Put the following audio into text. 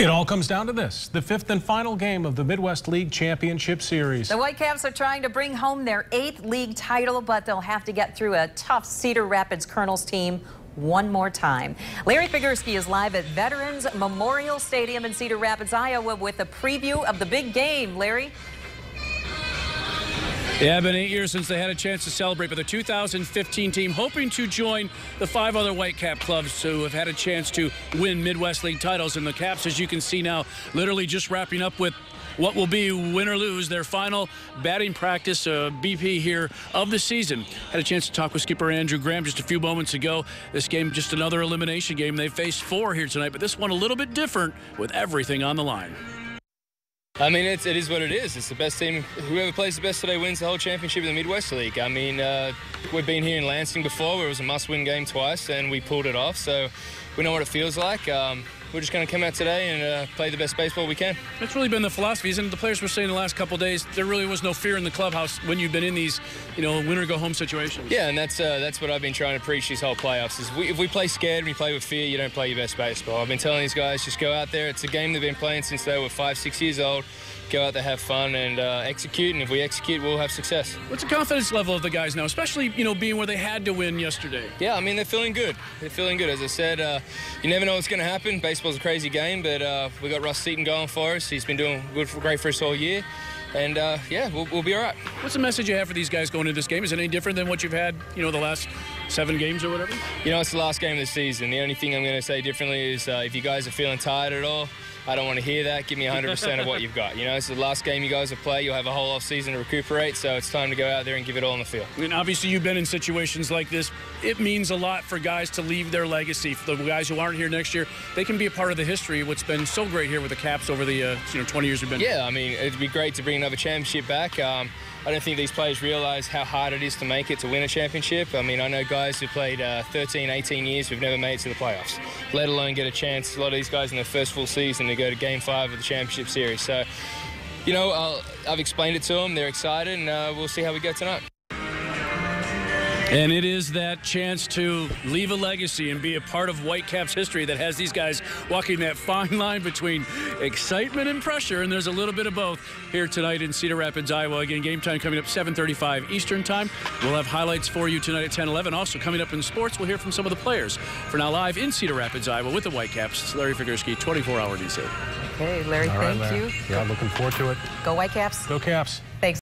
It all comes down to this, the fifth and final game of the Midwest League Championship Series. The Whitecaps are trying to bring home their eighth league title, but they'll have to get through a tough Cedar Rapids Kernels team one more time. Larry Figurski is live at Veterans Memorial Stadium in Cedar Rapids, Iowa with a preview of the big game. Larry? Yeah, been eight years since they had a chance to celebrate, but the 2015 team hoping to join the five other Whitecap clubs who have had a chance to win Midwest League titles. And the Caps, as you can see now, literally just wrapping up with what will be win or lose their final batting practice uh, BP here of the season. Had a chance to talk with skipper Andrew Graham just a few moments ago. This game just another elimination game. They faced four here tonight, but this one a little bit different with everything on the line. I mean, it's, it is what it is. It's the best team. Whoever plays the best today wins the whole championship of the Midwest League. I mean, uh, we've been here in Lansing before where it was a must-win game twice, and we pulled it off. So we know what it feels like. Um, we're just going to come out today and uh, play the best baseball we can. That's really been the philosophy, and the players were saying the last couple days there really was no fear in the clubhouse when you've been in these, you know, win or go home situations. Yeah, and that's uh, that's what I've been trying to preach these whole playoffs. Is we, if we play scared and we play with fear, you don't play your best baseball. I've been telling these guys just go out there. It's a game they've been playing since they were five, six years old go out there, have fun, and uh, execute. And if we execute, we'll have success. What's the confidence level of the guys now, especially you know being where they had to win yesterday? Yeah, I mean they're feeling good. They're feeling good. As I said, uh, you never know what's going to happen. Baseball's a crazy game, but uh, we got Russ Seaton going for us. He's been doing good, for, great for us all year. And uh, yeah, we'll, we'll, be all right. What's the message you have for these guys going into this game? Is it any different than what you've had, you know, the last seven games or whatever? You know, it's the last game of the season. The only thing I'm going to say differently is uh, if you guys are feeling tired at all, I don't want to hear that. Give me 100% of what you've got. You know, it's the last game you guys will play. You'll have a whole off season to recuperate, so it's time to go out there and give it all in the field. And obviously, you've been in situations like this. It means a lot for guys to leave their legacy. For the guys who aren't here next year, they can be a part of the history. What's been so great here with the Caps over the uh, you know 20 years we've been. Yeah, I mean, it'd be great to bring another championship back. Um, I don't think these players realize how hard it is to make it to win a championship. I mean, I know guys who played uh, 13, 18 years who've never made it to the playoffs, let alone get a chance. A lot of these guys in their first full season go to Game Five of the championship series. So, you know, i have explained it to them. They're excited, and uh, we'll see how we go tonight. And it is that chance to leave a legacy and be a part of Whitecaps history that has these guys walking that fine line between excitement and pressure. And there's a little bit of both here tonight in Cedar Rapids, Iowa. Again, game time coming up 7:35 Eastern Time. We'll have highlights for you tonight at 10:11. Also coming up in sports, we'll hear from some of the players. For now, live in Cedar Rapids, Iowa, with the Whitecaps, Larry Figurski, 24-hour DC. Okay, Larry, right, thank Larry. you. Yeah, looking forward to it. Go Whitecaps. Go Caps. Thanks.